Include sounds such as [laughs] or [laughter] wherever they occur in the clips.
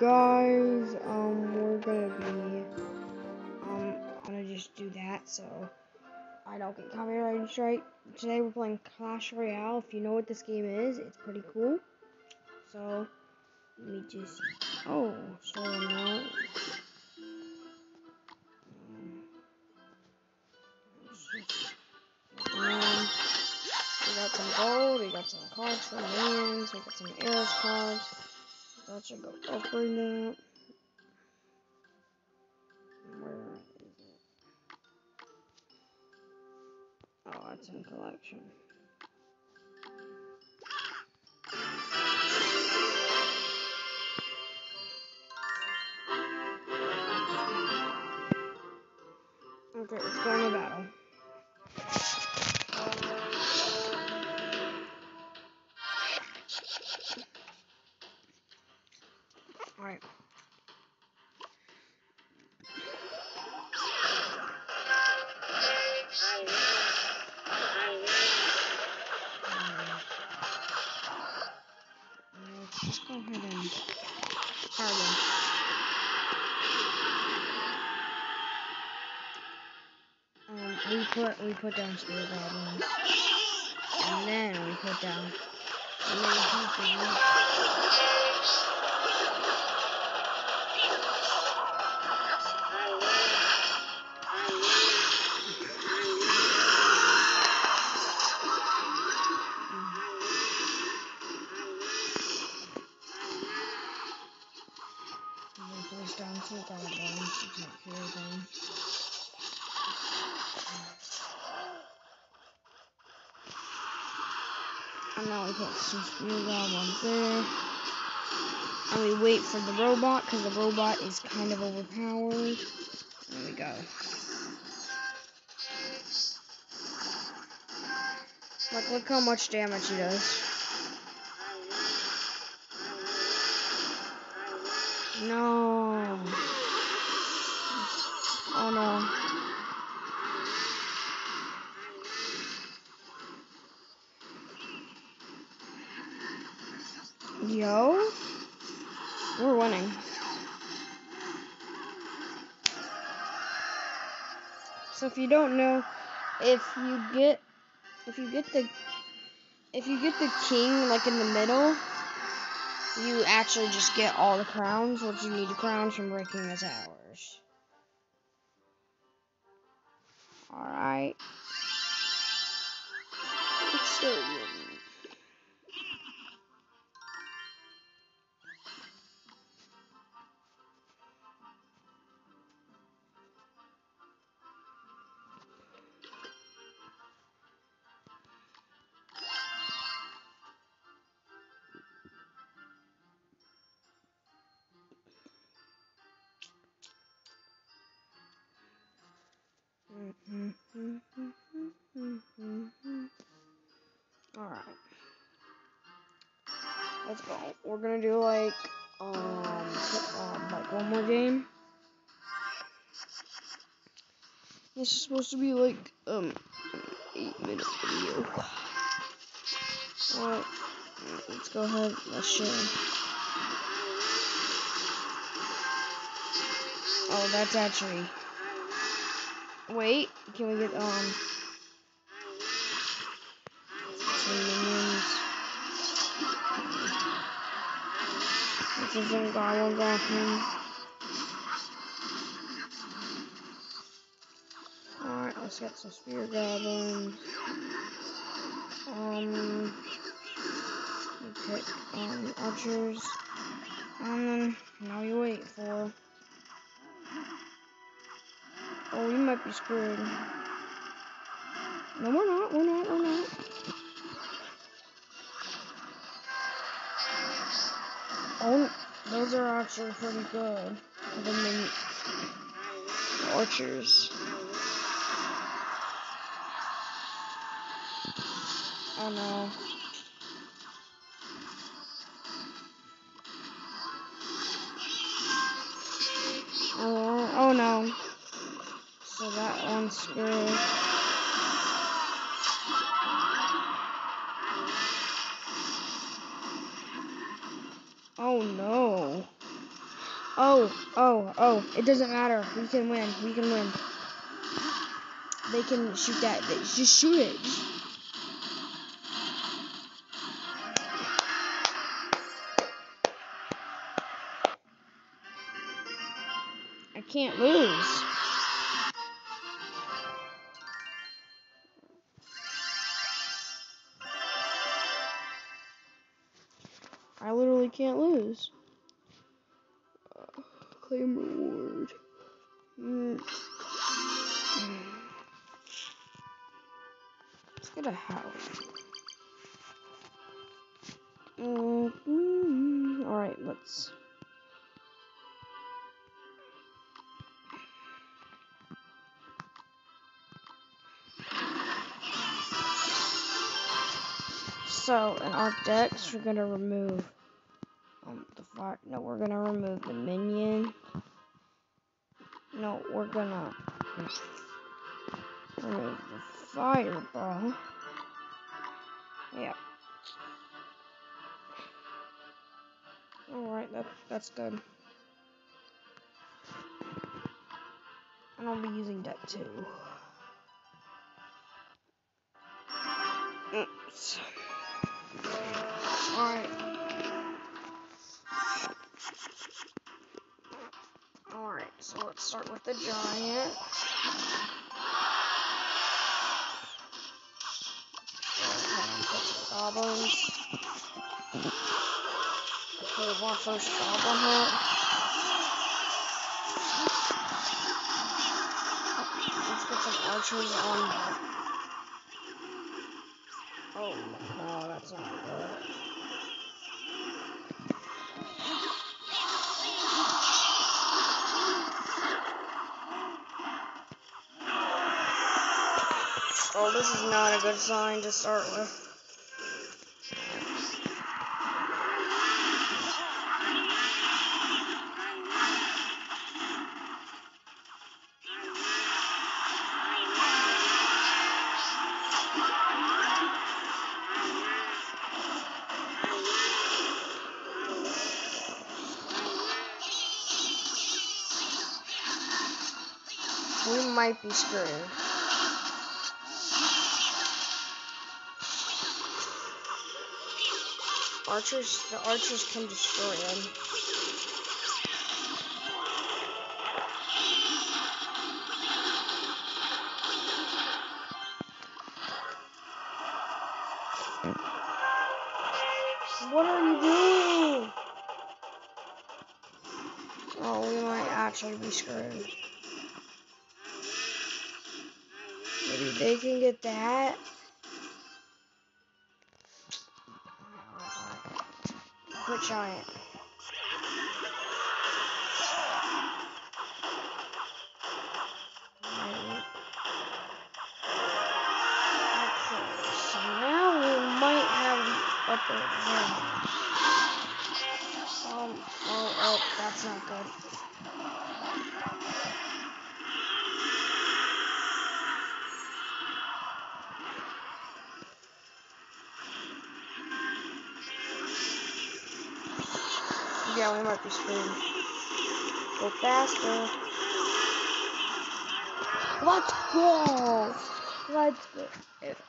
guys, um, we're gonna be, um, gonna just do that so I don't get copyright strike. Today we're playing Clash Royale. If you know what this game is, it's pretty cool. So, let me just, oh, stolen that. Um, we got some gold, we got some cards for lands, we got some arrows cards. That should go over now. Where is it? Oh, it's in collection. Okay, let's go into battle. Just go ahead and harbor. Um, we put we put down spear goblins, and then we put down, and then And now we put some spear goblins there. And we wait for the robot, because the robot is kind of overpowered. There we go. Like, look how much damage he does. No. Oh no. So if you don't know, if you get if you get the if you get the king like in the middle, you actually just get all the crowns, which you need the crowns from breaking the towers. Alright. Let's winning. Alright. Let's go. We're gonna do like um, um like one more game. This is supposed to be like um eight minute video. Alright. Let's go ahead, let's share. Oh, that's actually Wait, can we get um minions? This is some goblin goblin. Alright, let's get some spear goblins. Um pick um archers. And then now we wait for Oh, we might be screwed. No, we're not. We're not. We're not. Those are actually pretty good. The mini archers. Oh no. Oh, oh no. So that one's screwed. Oh no. Oh, oh, oh, it doesn't matter. We can win. We can win. They can shoot that. They, just shoot it. I can't lose. Get a house. Mm -hmm. Alright, let's. So, in our decks, we're gonna remove um, the fire. No, we're gonna remove the minion. No, we're gonna the fireball. Yeah. Alright, that, that's good. And I'll be using that too. Oops. Alright. Alright, so let's start with the giant. Goblins. Okay, one first goblin hit. Let's get some archers on. Oh no, that's not good. Oh, this is not a good sign to start with. We might be screwed. Archers, the archers can destroy him. What are you doing? Oh, we might actually be screwed. They can get that. Quit giant. Okay, so now we might have the upper advantage. Um, oh, oh, that's not good. Yeah, we might be screwed. Go faster. Let's go! Let's go.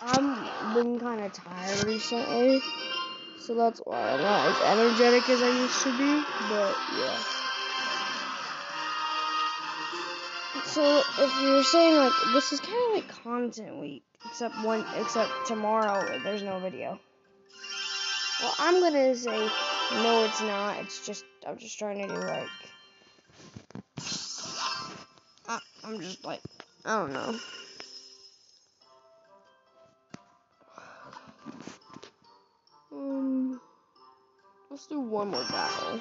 I'm been kind of tired recently, so that's why I'm not as energetic as I used to be, but yeah. So if you're saying like this is kind of like content week, except one, except tomorrow there's no video. Well, I'm gonna say no, it's not. It's just, I'm just trying to do like, I, I'm just like, I don't know. Um, let's do one more battle.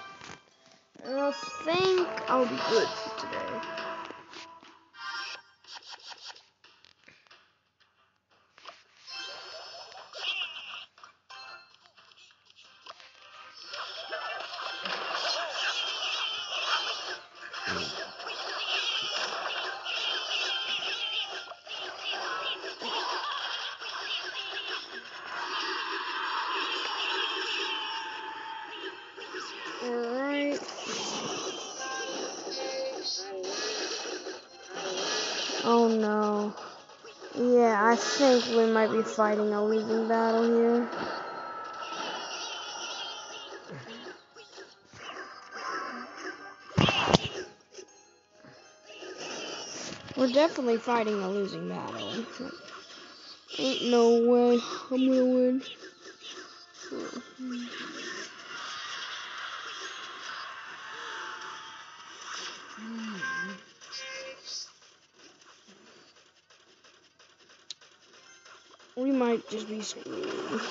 And I think I'll be good for today. Oh no. Yeah, I think we might be fighting a losing battle here. We're definitely fighting a losing battle. Ain't no way I'm gonna win. We might just be screwed.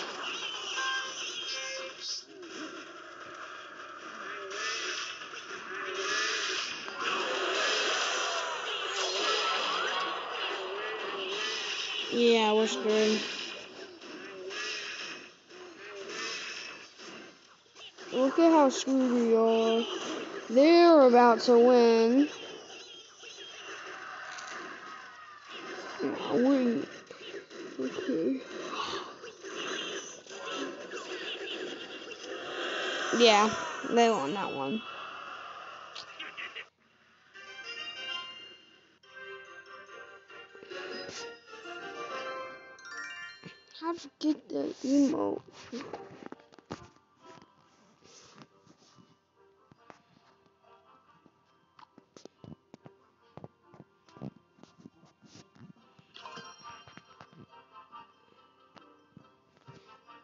Look at how screwed we are. They're about to win. We. Okay. Yeah, they won that one. You get the emote?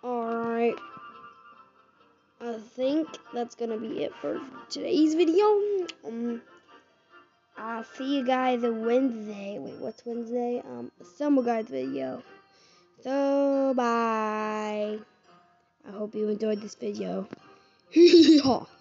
Alright. I think that's gonna be it for today's video. Um, I'll see you guys Wednesday. Wait, what's Wednesday? Um, Stumble Guys video. So, bye. I hope you enjoyed this video. [laughs]